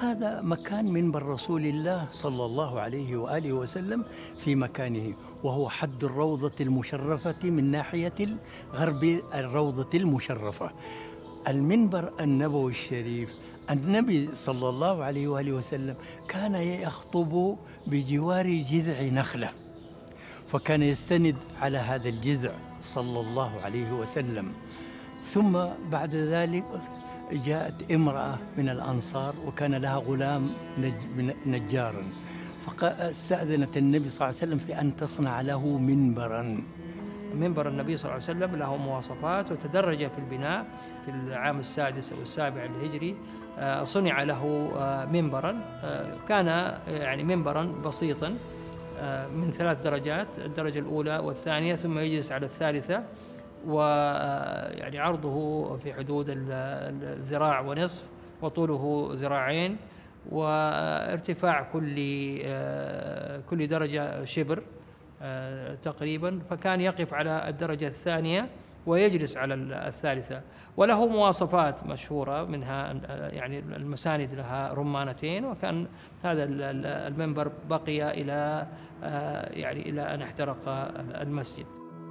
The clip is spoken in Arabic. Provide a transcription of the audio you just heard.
هذا مكان منبر رسول الله صلى الله عليه وآله وسلم في مكانه وهو حد الروضة المشرفة من ناحية غرب الروضة المشرفة. المنبر النبوي الشريف النبي صلى الله عليه وآله وسلم كان يخطب بجوار جذع نخلة فكان يستند على هذا الجذع صلى الله عليه وسلم. ثم بعد ذلك جاءت امرأة من الأنصار وكان لها غلام نجارا فاستأذنت النبي صلى الله عليه وسلم في أن تصنع له منبرا. منبر النبي صلى الله عليه وسلم له مواصفات وتدرج في البناء في العام السادس أو السابع الهجري آه، صنع له آه، منبرا. آه، كان يعني منبرا بسيطا من ثلاث درجات الدرجة الأولى والثانية ثم يجلس على الثالثة. ويعني عرضه في حدود الذراع ونصف وطوله ذراعين وارتفاع كل كل درجة شبر تقريبا. فكان يقف على الدرجة الثانية ويجلس على الثالثة. وله مواصفات مشهورة منها يعني المساند لها رمانتين. وكان هذا المنبر بقي إلى يعني إلى أن احترق المسجد.